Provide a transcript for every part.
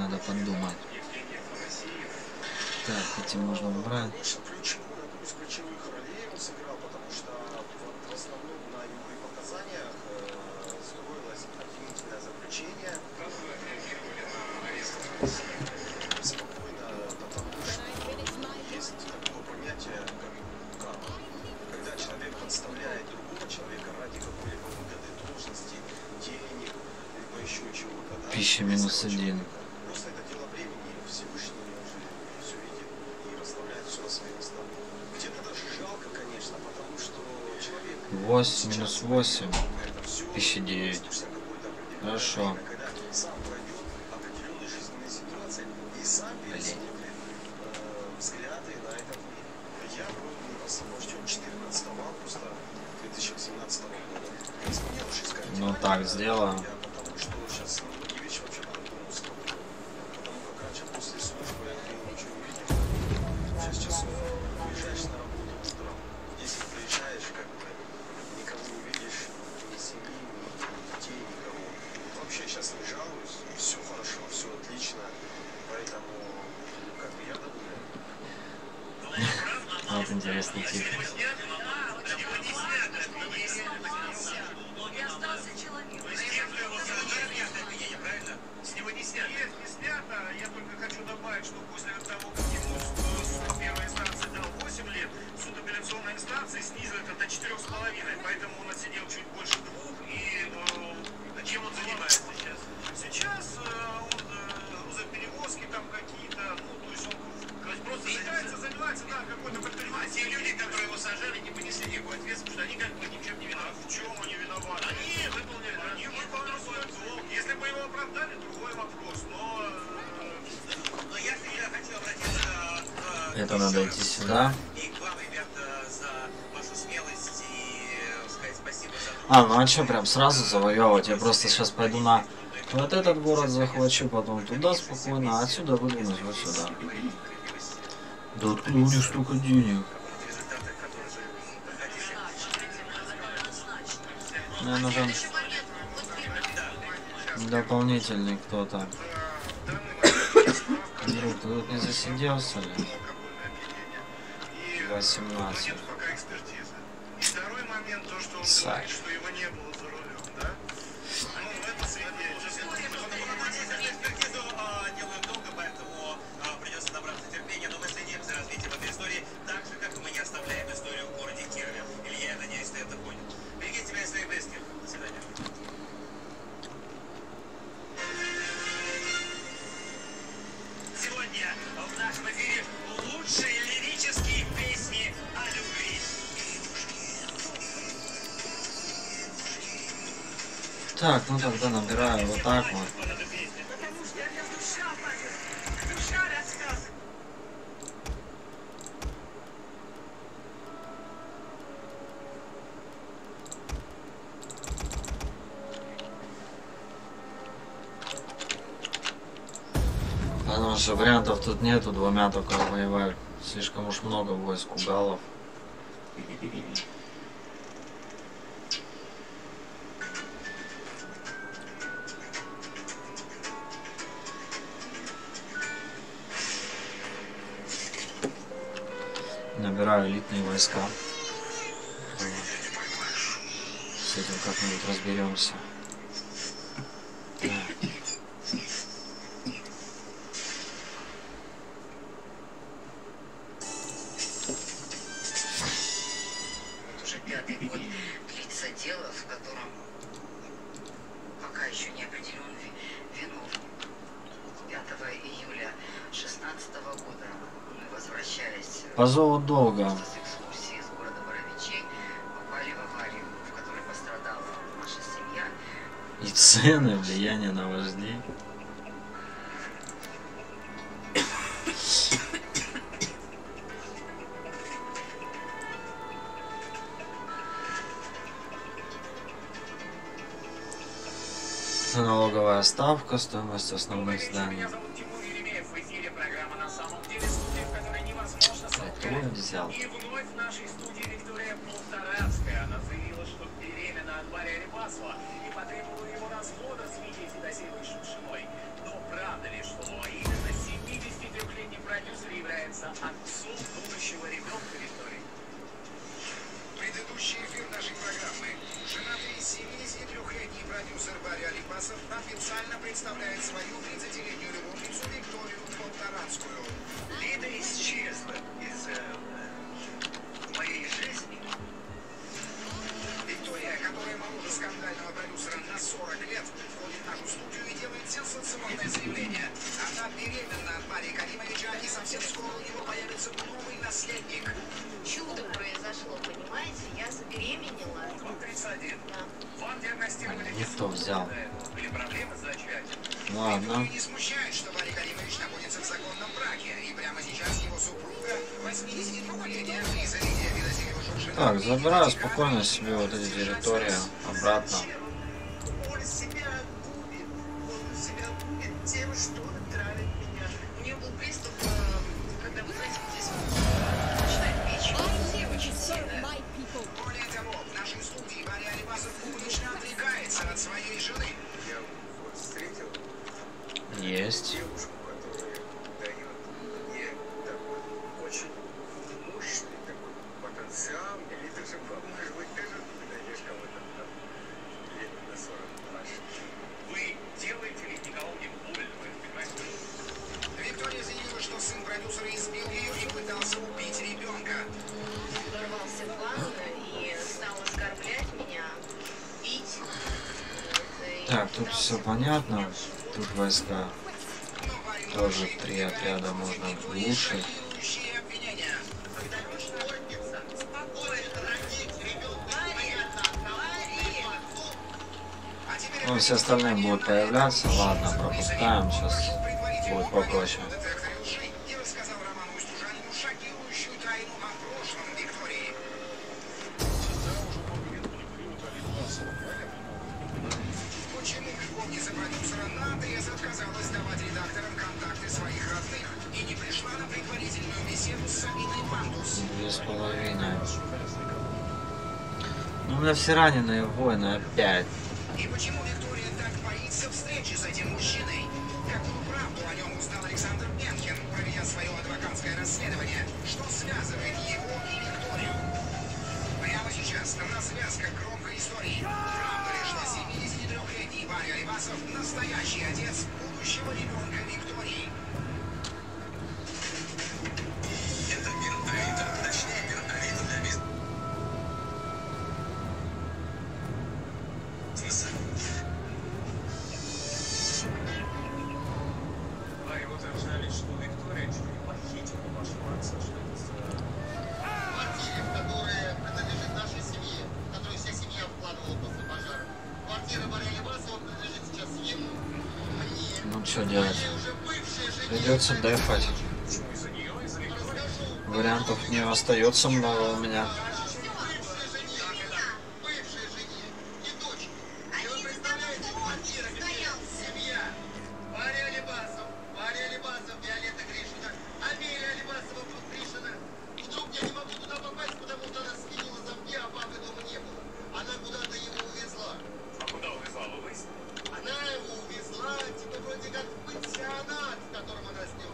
надо подумать. Так, эти можно убрать. так сделаем. Facebook was the а что прям сразу завоевывать? Я просто сейчас пойду на вот этот город захвачу, потом туда спокойно, а отсюда выдвинусь вот сюда. Да откуда у них столько денег? Мне нужен дополнительный кто-то. Друг, ты тут не засиделся ли? 18. Саш. же вариантов тут нету, двумя только воевали. Слишком уж много войск угалов. Набираю элитные войска. С этим как-нибудь разберемся. да. И цены, влияние на вождей. налоговая ставка, стоимость основных зданий. взял. И вновь в нашей студии Виктория Полторацкая. Она заявила, что беременна от Барри Басова и потребовала его развода с Витей Федосеевой Шукшиной. Но правда ли, что именно 73-летний продюсер является отцом будущего ребенка Виктории? Предыдущий эфир нашей программы женатый 73-летний продюсер Барри Алибасов официально представляет свою 30-летнюю любовницу Викторию Полторацкую. Лида исчезла. Сенсационное заявление. Она беременна от Барри Каримовича, и совсем скоро у него появится новый наследник. Чудо произошло, понимаете? Я забеременела. Вам 31. Да. Вам диагностировали Не взял. Были проблемы с зачатием. Ладно. Не смущает, что Барри Каримович находится в законном браке, и прямо сейчас его супруга, 82-летняя актриса Лидия Так, забираю спокойно себе вот эти территории обратно. Ну, все остальные будут появляться. Ладно, пропускаем. Сейчас будет попроще. детекторе лжи и рассказал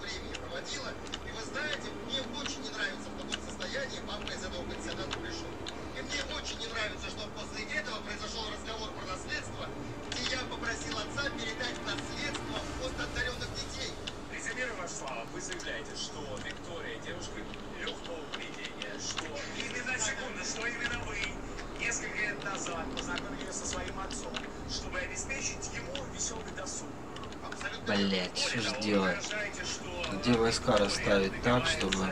времени проводила. И вы знаете, мне очень не нравится, в каком папа из этого пансионата пришел. И мне очень не нравится, что после этого произошел разговор про наследство, где я попросил отца передать наследство в фонд отдаленных детей. Резюмируя ваш слова, вы заявляете, что Виктория девушка легкого поведения, что именно, секунду, что именно вы несколько лет назад познакомились со своим отцом, чтобы обеспечить ему веселый досуг. Абсолютно. Блять, что ж делать? Где войска расставить так, чтобы...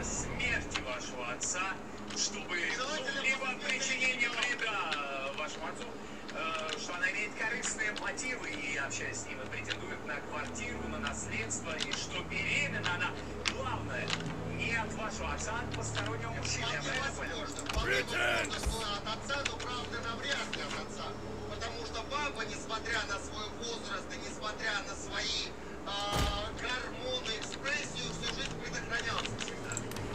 отца, чтобы ну, либо причинение вреда э, вашему отцу, э, что она имеет корыстные мотивы и, общаясь с ним, и претендует на квартиру, на наследство, и что беременна она, главное, не от вашего отца, а от постороннего мужчины. Я Вполне правильно понял? возможно, вполне возможно, что от отца, но правда навряд ли от отца. Потому что папа, несмотря на свой возраст и несмотря на свои а, гормоны, экспрессию, всю жизнь предохранялся всегда.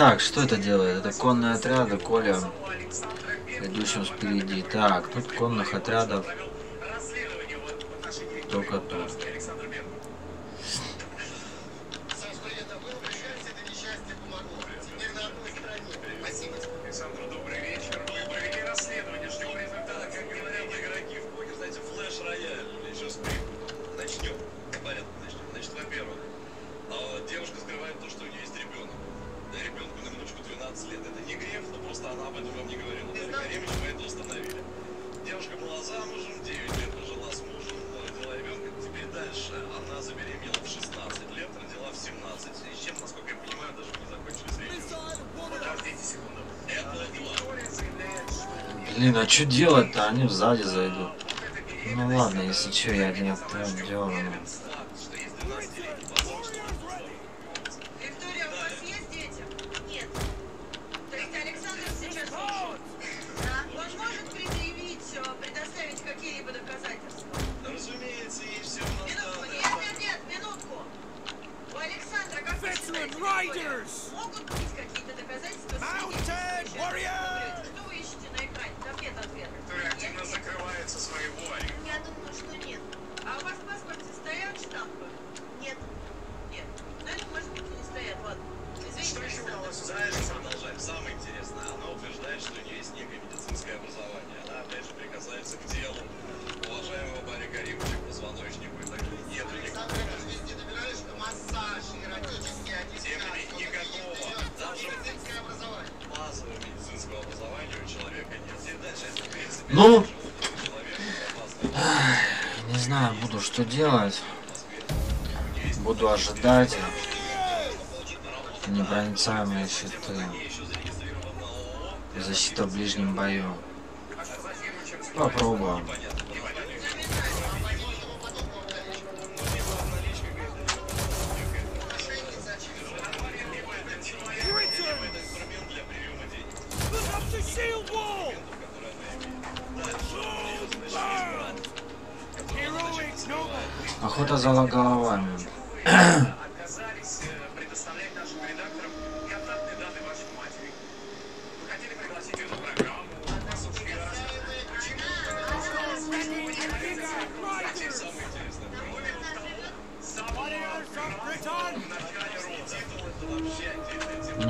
Так, что это делает? Это конные отряды, Коля идущим спереди. Так, тут конных отрядов просто она об этом вам не говорила. Дарья Каримович, мы это установили. Девушка была замужем, 9 лет жила с мужем, ну, родила ребенка. Теперь дальше. Она забеременела в 16 лет, родила в 17. И с чем, насколько я понимаю, даже не закончили среднюю. Подождите секунду. Это дела. Блин, а что делать-то? Они сзади зайдут. Ну ладно, если что, я один прям. вам. Охота за головами.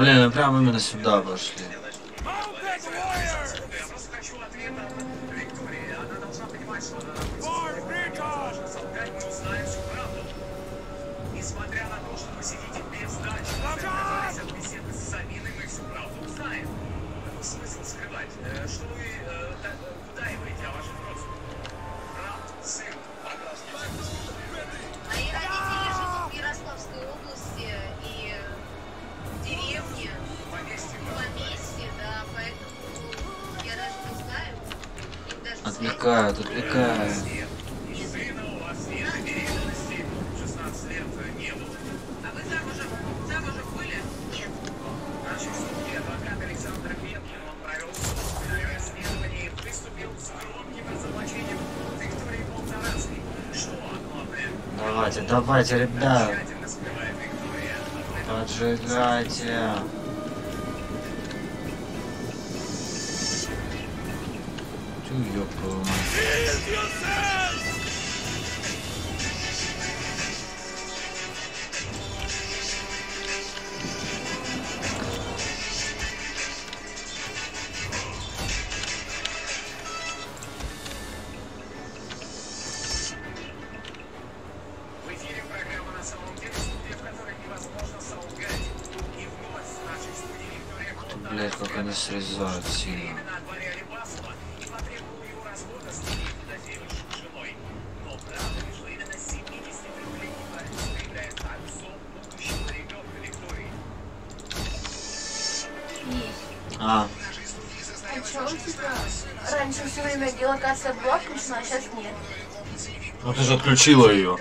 Блин, мы ну прям именно сюда пошли. поджидать. Поджидайте. Madness Resort сильно. А. А чё, типа, раньше все время геолокация была включена, а сейчас нет. Ну ты же отключила ее.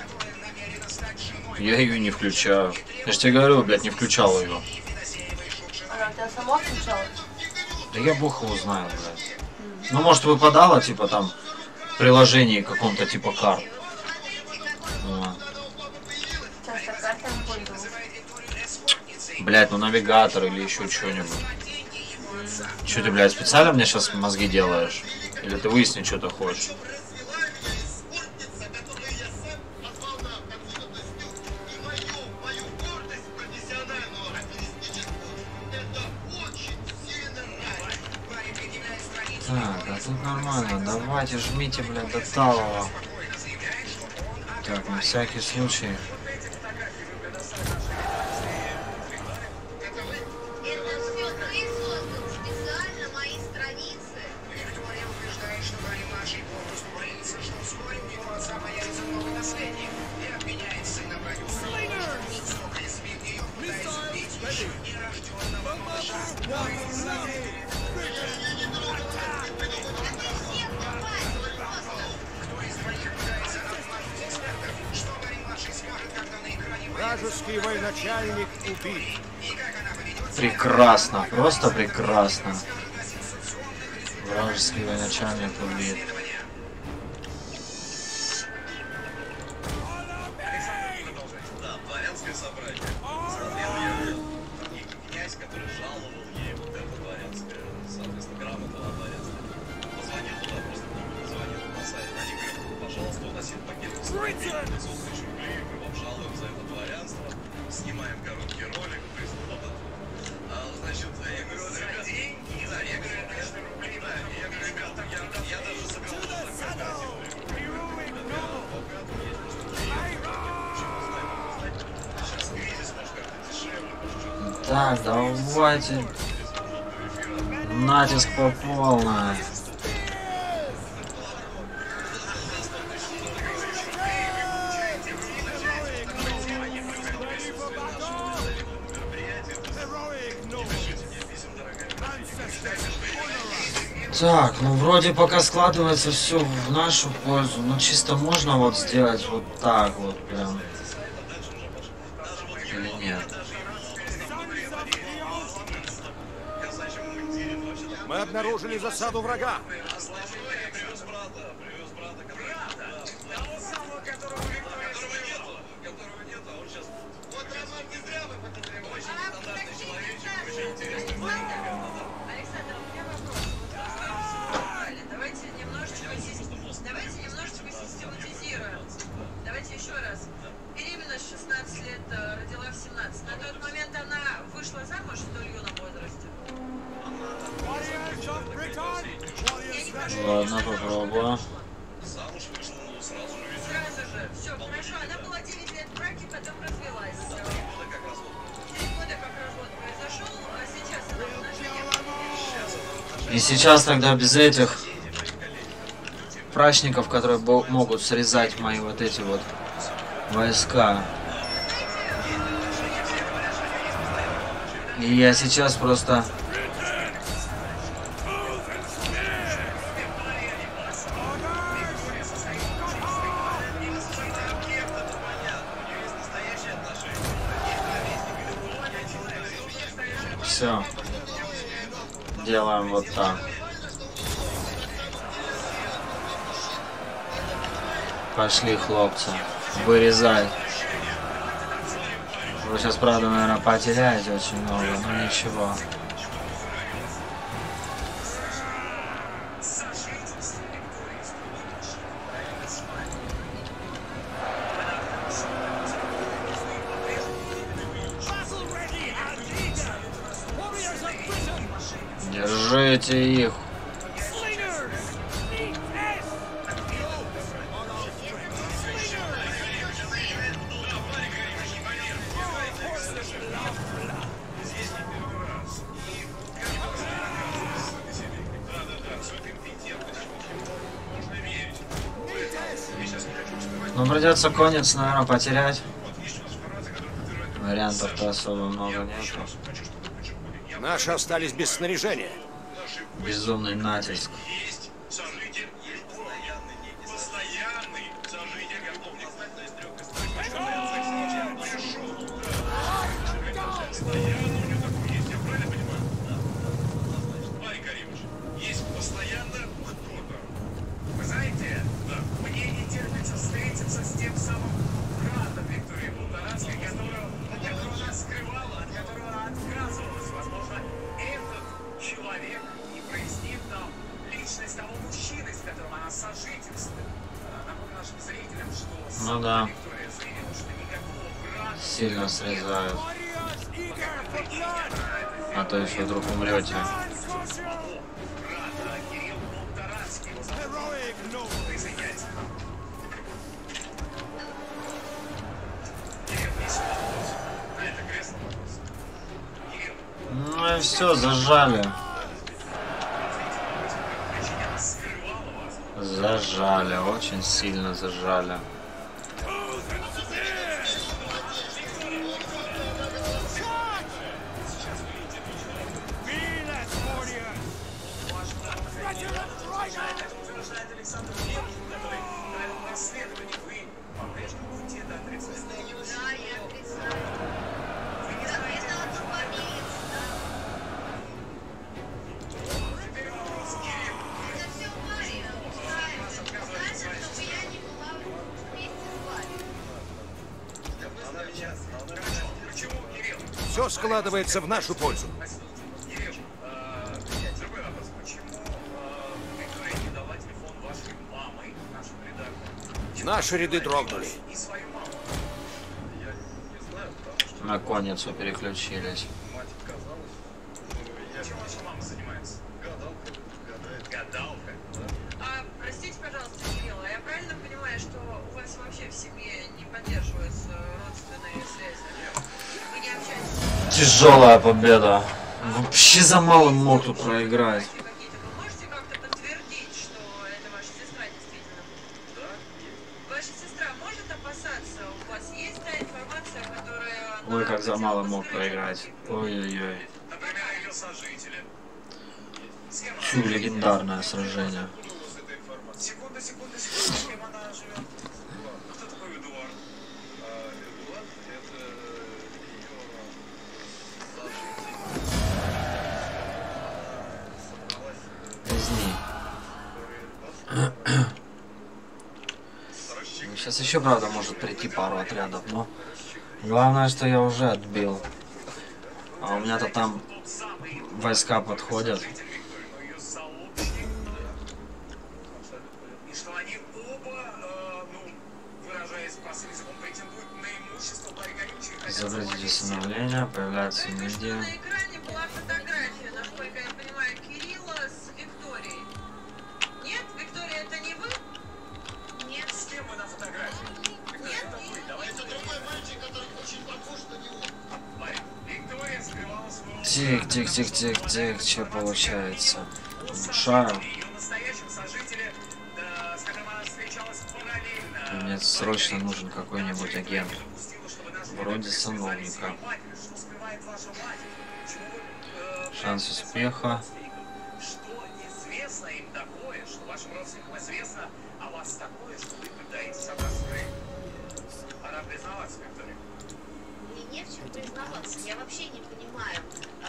Я ее не включаю. Я же тебе говорю, блядь, не включал ее. Да я бог его знаю, блядь. Ну, может, выпадало, типа, там, приложении каком-то, типа, карт. Блять, ну навигатор или еще что-нибудь. Че ты, блядь, специально мне сейчас мозги делаешь? Или ты выясни, что ты хочешь? нажимайте, жмите, блядь, до талого. Так, на всякий случай. вражеский военачальник убит. Прекрасно, просто прекрасно. Вражеский военачальник убит. вроде пока складывается все в нашу пользу, но чисто можно вот сделать вот так вот прям. Или нет? Мы обнаружили засаду врага. Ладно, попробую. И сейчас тогда без этих прачников, которые могут срезать мои вот эти вот войска. И я сейчас просто Пошли, хлопцы. Вырезай. Вы сейчас, правда, наверное, потеряете очень много, но ничего. Держите их. придется конец, наверное, потерять. Вариантов-то особо много нет. Наши остались без снаряжения. Безумный натиск. срезают. А то еще вдруг умрете. Ну и все, зажали. Зажали, очень сильно зажали. складывается в нашу пользу. Наши ряды дрогнули. На конницу переключились. Тяжелая победа. Вообще за малым мог тут проиграть. Ой, как за мало мог проиграть. Ой-ой-ой. Чу, легендарное сражение. Еще, правда, может прийти пару отрядов, но главное, что я уже отбил. А у меня-то там войска подходят. Изобразить восстановление, появляется медиа. Тихо-тихо-тихо-тихо, что получается? Душа. Мне срочно нужен какой-нибудь агент. Вроде сановника. Шанс успеха. Я вообще не понимаю.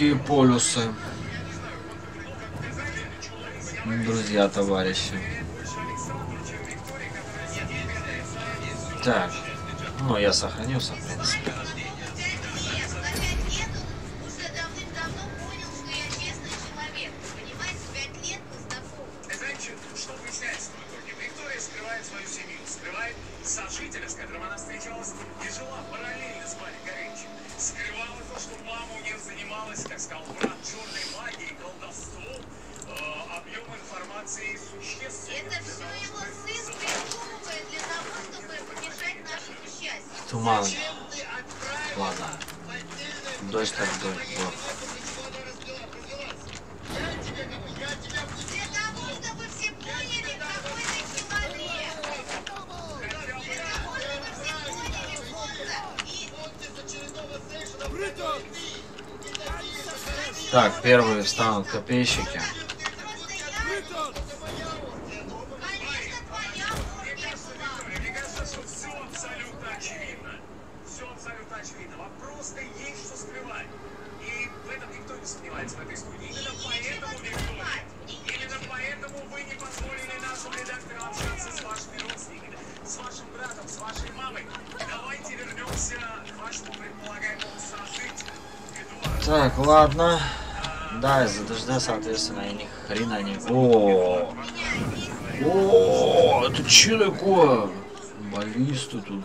арктические полюсы. Друзья, товарищи. Так. Ну, я сохранился. Туман в глаза. Дождь так дождь был. Так, первые встанут копейщики. хрена они. О, о, это че такое? Баллисты тут.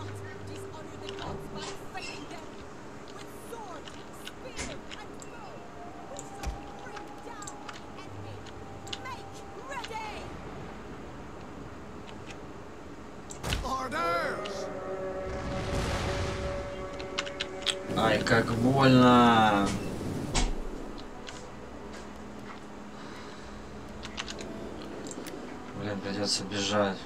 Ай, как больно. собираются бежать.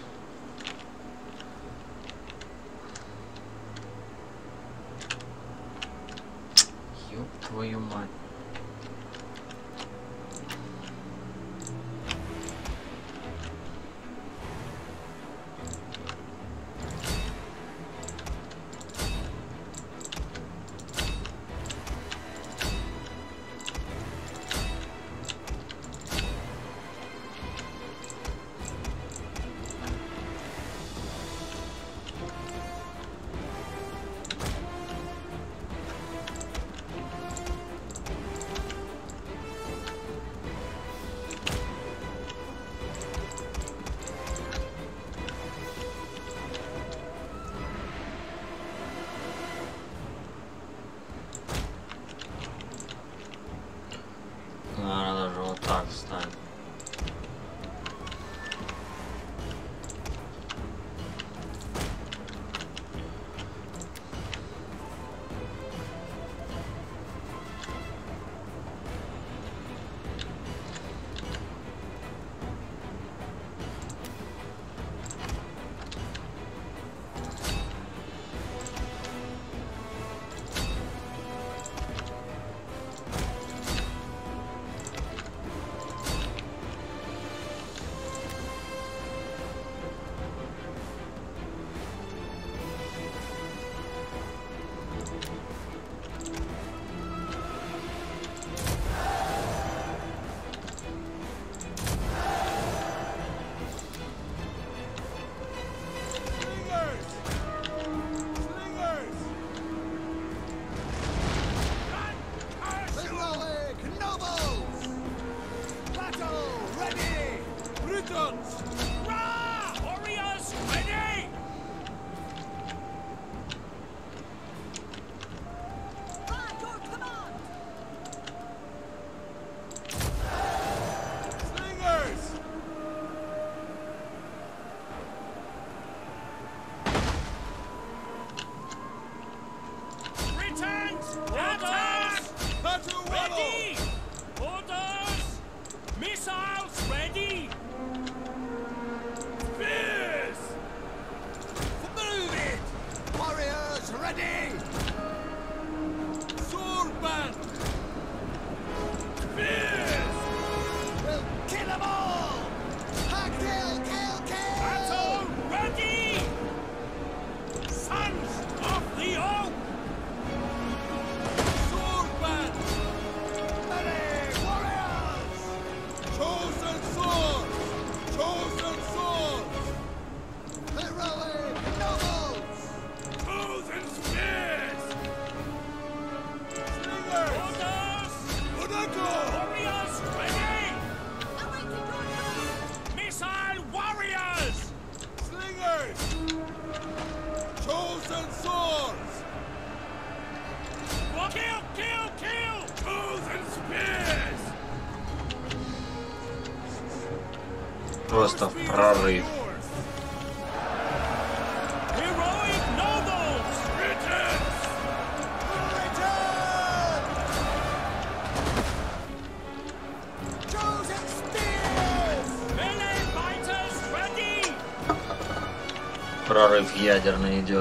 गया जर्नी जो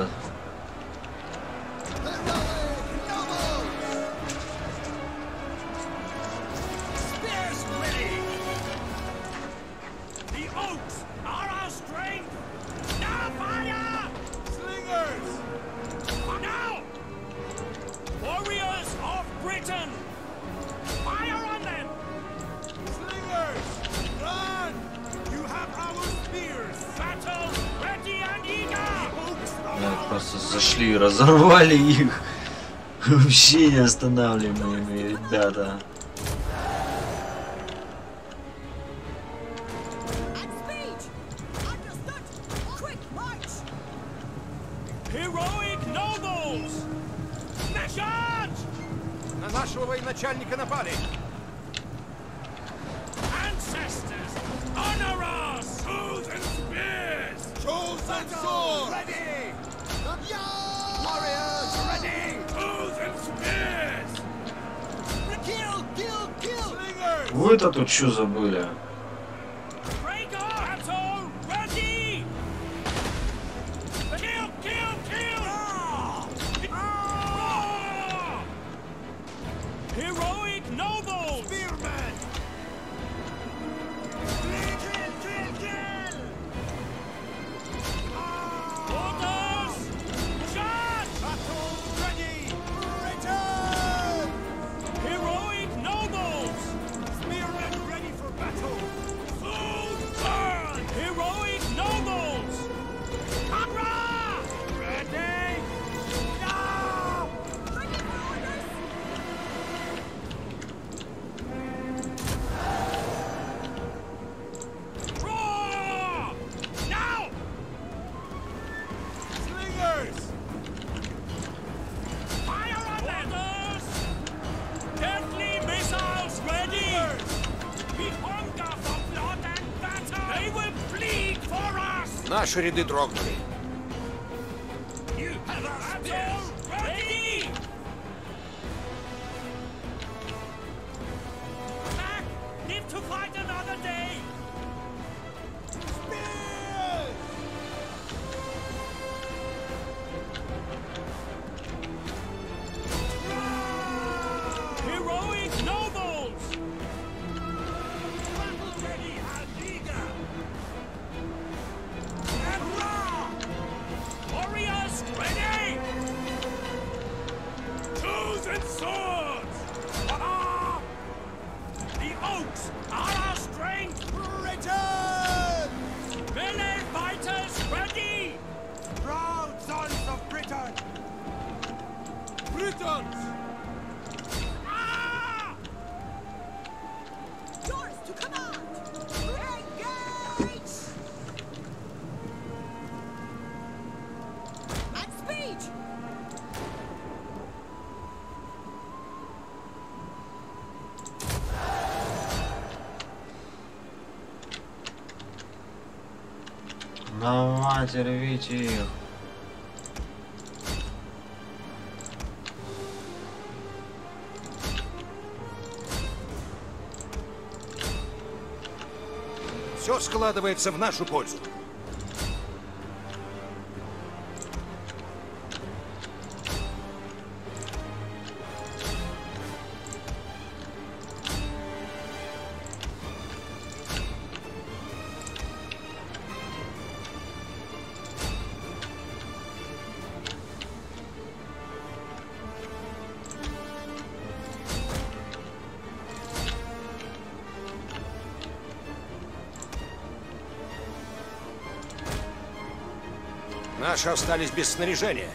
взорвали их. Вообще не останавливаемые ребята. еще забыли? Наши ряды дрогнули. Убейте их. Все складывается в нашу пользу. Наши остались без снаряжения.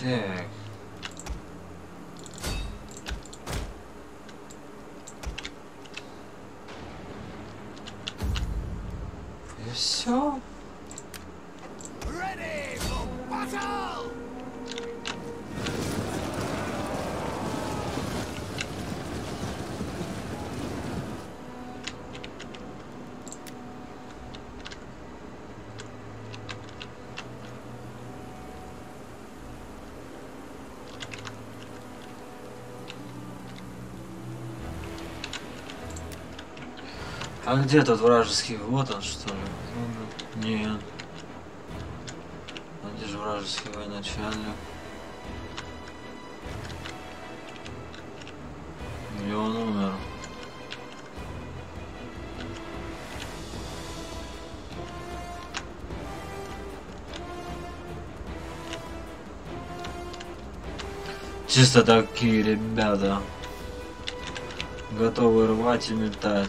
Так. И все. А где тут вражеский? Вот он что ли? Нет. А где же вражеский военачальник? Где он умер? Чисто такие ребята. Готовы рвать и метать.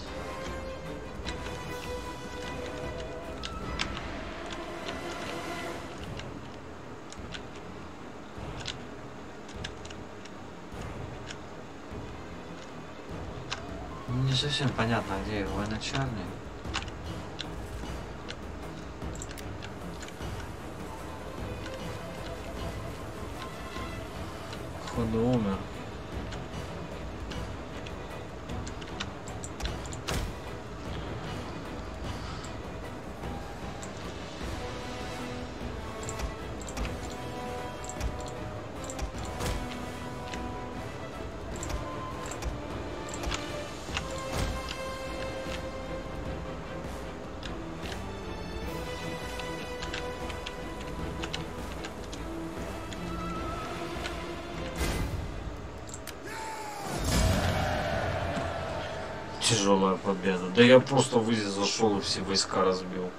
Совсем понятно, где его военачальник. Тяжелая победа. Да я просто вызов зашел и все войска разбил.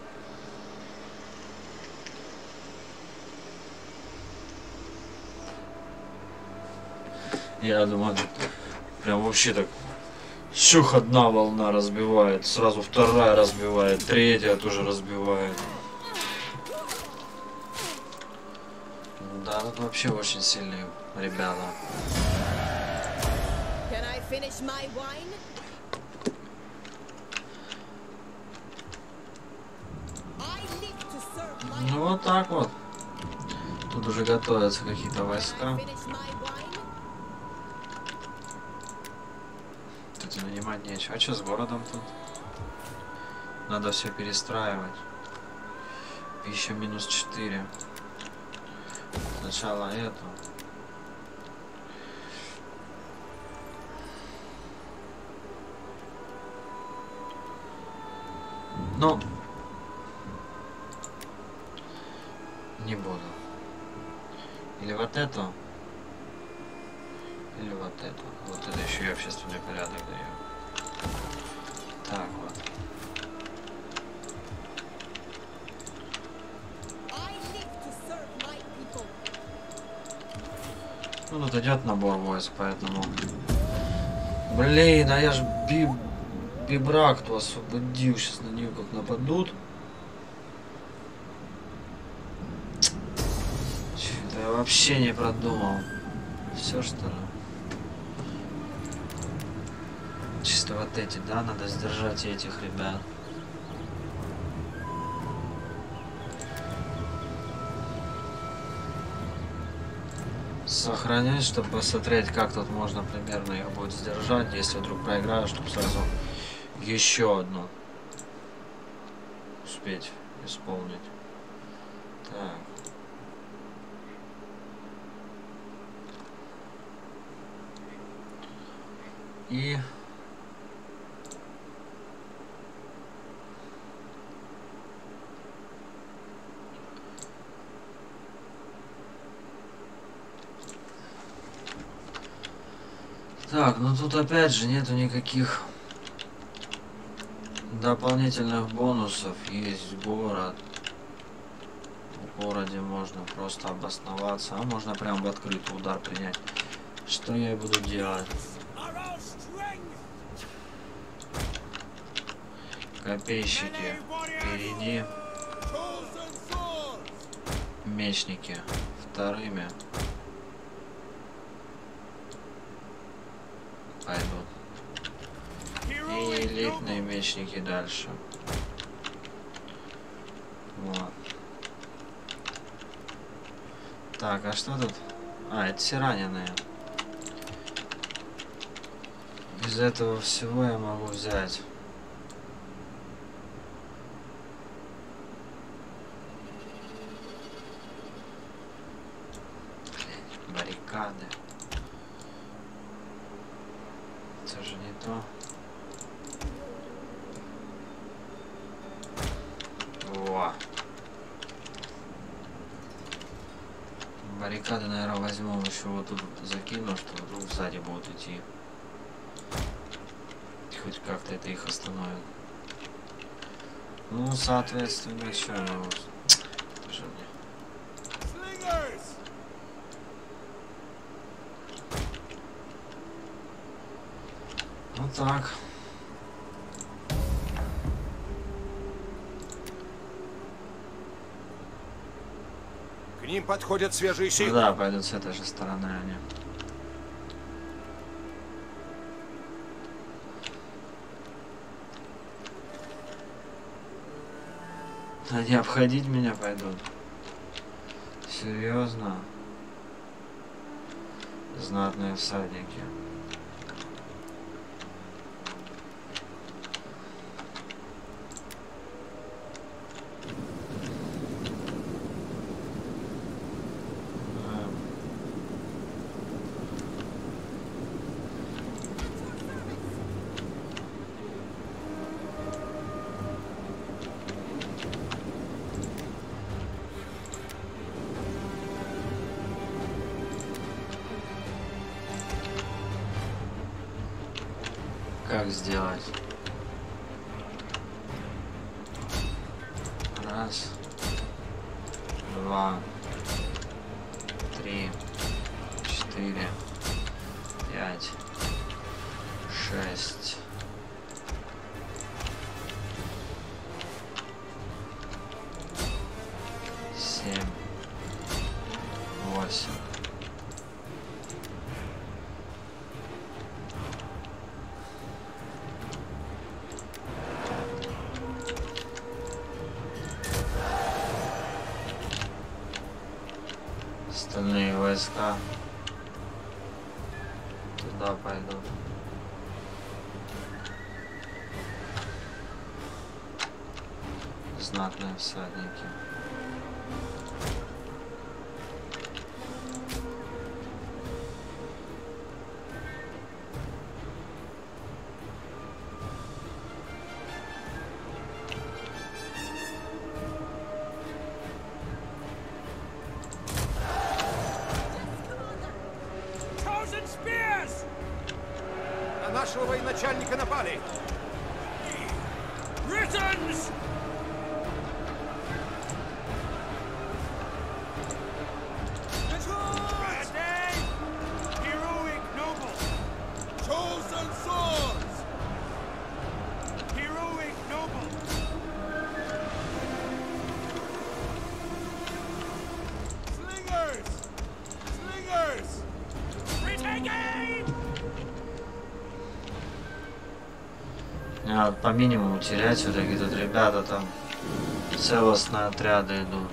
Я думаю, прям вообще так Щух одна волна разбивает, сразу вторая разбивает, третья тоже разбивает. Да, тут вообще очень сильные ребята. Вот так вот. Тут уже готовятся какие-то войска. Тут нанимать нечего. А что с городом тут? Надо все перестраивать. Еще минус 4. Сначала это. Ну, не буду. Или вот эту? Или вот эту? Вот это еще и общественный порядок даю. Так вот. Ну, тут идет набор войск, поэтому... Блин, а я ж би... Бибракту освободил. Сейчас на нее как нападут. Чё-то я вообще не продумал. Все что ли? Чисто вот эти, да? Надо сдержать этих ребят. Сохранять, чтобы посмотреть, как тут можно примерно их будет сдержать, если вдруг проиграю, чтобы сразу еще одну успеть исполнить. Так. И Так, ну тут опять же нету никаких дополнительных бонусов. Есть город. В городе можно просто обосноваться, а можно прям в открытый удар принять. Что я буду делать? Копейщики впереди, мечники вторыми. Пойдут. И элитные мечники дальше. Вот. Так, а что тут? А, это все раненые. Из этого всего я могу взять. Баррикады. Это же не то. Во. Баррикады, наверное, возьму еще вот тут закину, что вдруг сзади будут идти. Хоть как-то это их остановит. Ну, соответственно, что я могу... Тоже мне. slingers. Вот так. К ним подходят свежие Ну силы. да, пойдут с этой же стороны они. Они обходить меня пойдут. Серьезно? Знатные всадники. Раз, два, три, четыре, пять, шесть. Всадники. минимум терять вот такие тут ребята там целостные отряды идут.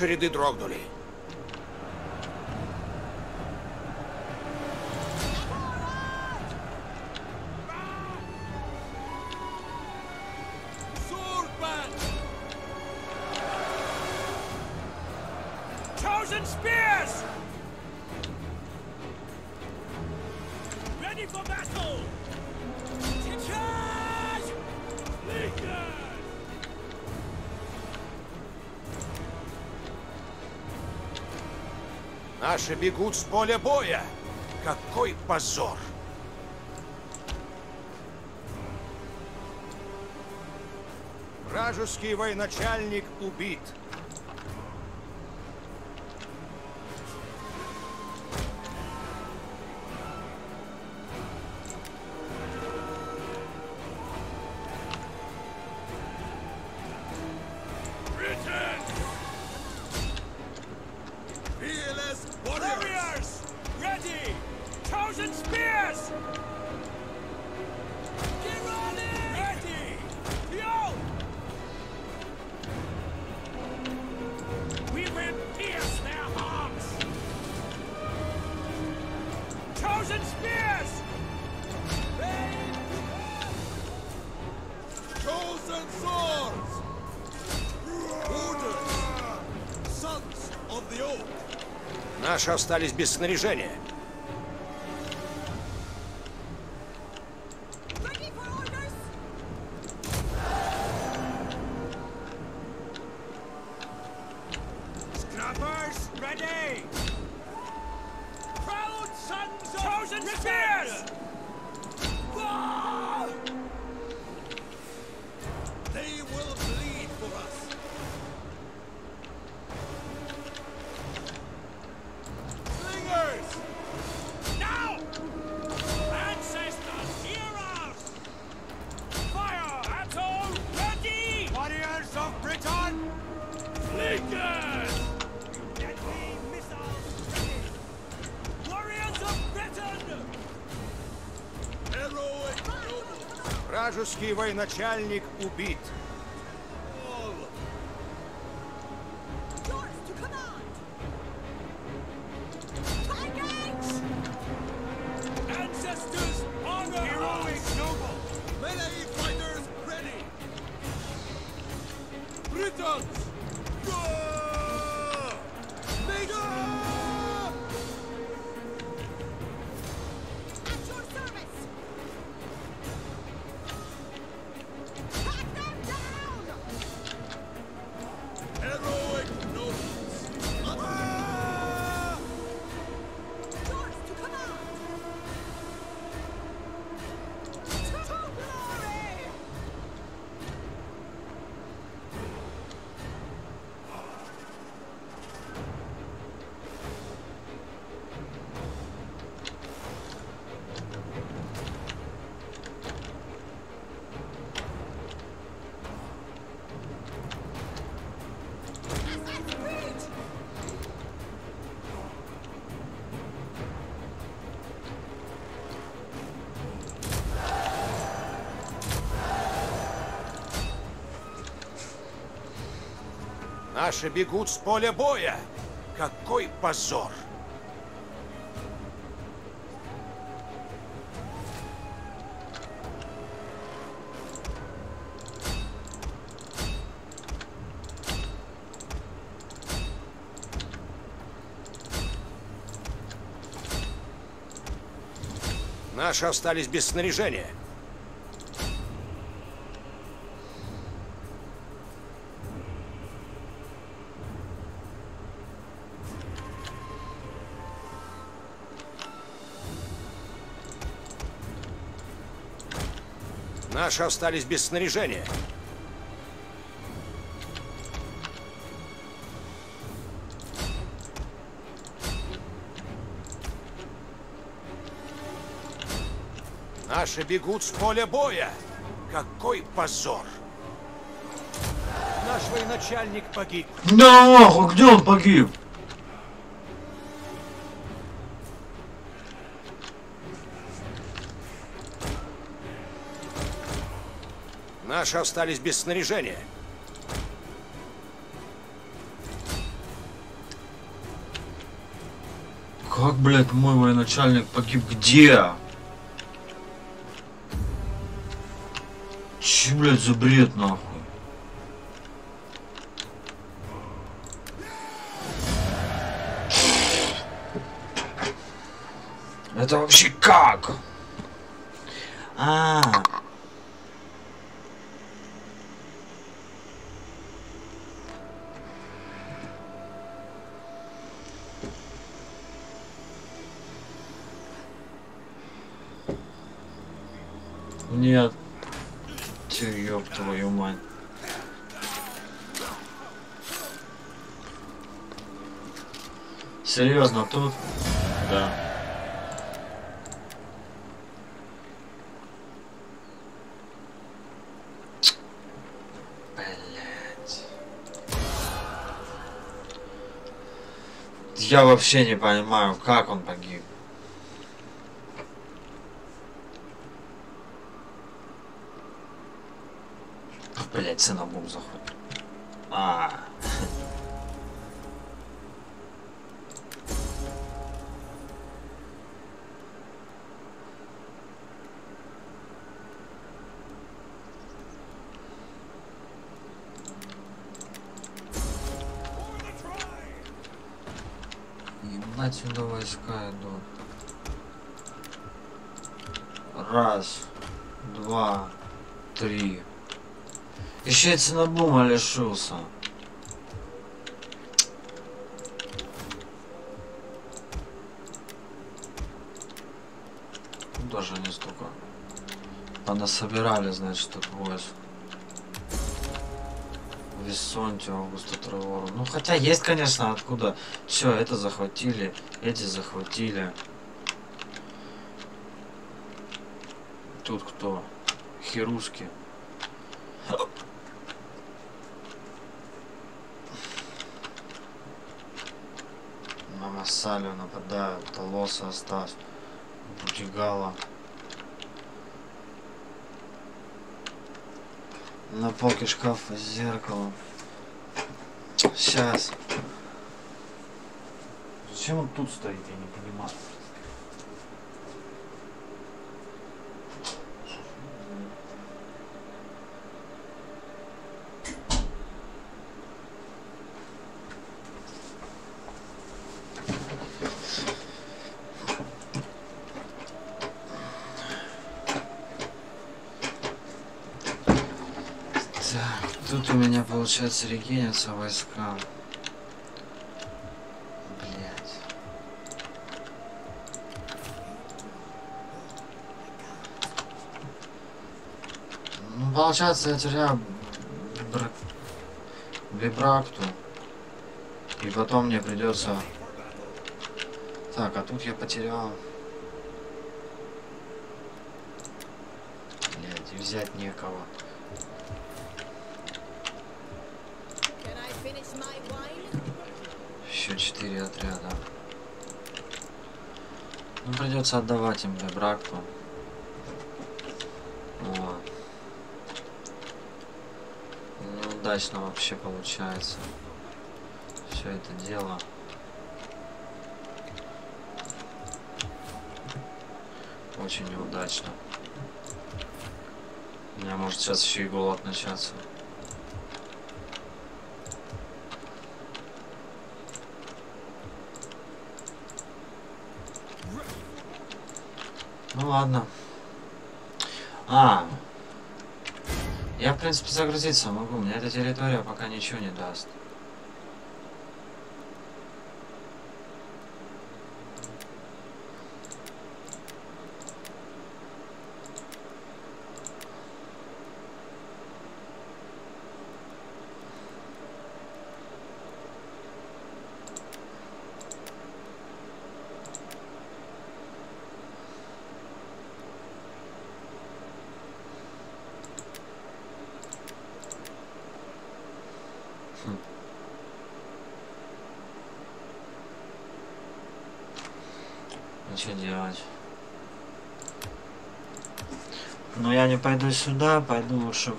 Наши ряды дрогнули. Наши бегут с поля боя. Какой позор! Вражеский военачальник убит. Наши остались без снаряжения. Начальник убит. Наши бегут с поля боя. Какой позор! Наши остались без снаряжения. Наши остались без снаряжения. Наши бегут с поля боя. Какой позор! Наш военачальник погиб. Да нахуй, где он погиб? Наши остались без снаряжения. Как, блядь, мой военачальник погиб? Где? Че, блядь, за бред, нахуй? Это вообще как? А, нет. Ты ёб твою мать. Серьезно, тут? Да. Блять. Я вообще не понимаю, как он погиб. Ебать сюда войска идут. Раз, два, три. Еще и ценобума лишился. Даже не столько. Понасобирали, значит, тут войск. Висонти, Августа Тревору. Ну, хотя есть, конечно, откуда. Все, это захватили, эти захватили. Тут кто? Хируски. На Массалию нападают, Толоса осталось, Бутигала. На полке шкафа с зеркалом. Сейчас. Зачем он тут стоит, я не понимаю. Так, тут у меня получается регенятся войска. Блять. Ну, получается, я теряю бр... вибракту. И потом мне придется... Так, а тут я потерял... Блять, взять некого. Еще четыре отряда. Ну, придется отдавать им вибракту. Вот. Неудачно вообще получается. все это дело. Очень неудачно. У меня может сейчас еще и голод начаться. Ну ладно. А. Я, в принципе, загрузиться могу. Мне эта территория пока ничего не даст. Ну что делать? Но пойду сюда, пойду в-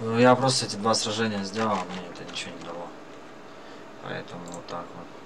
Ну, Я просто эти два сражения сделал, мне это ничего не дало. Поэтому вот так вот.